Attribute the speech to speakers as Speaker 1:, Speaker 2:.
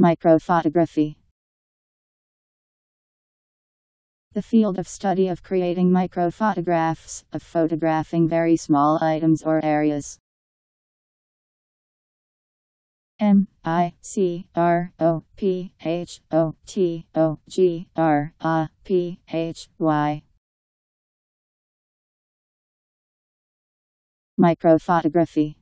Speaker 1: Microphotography. The field of study of creating microphotographs, of photographing very small items or areas. M I C R O P H O T O G R A P H Y. Microphotography.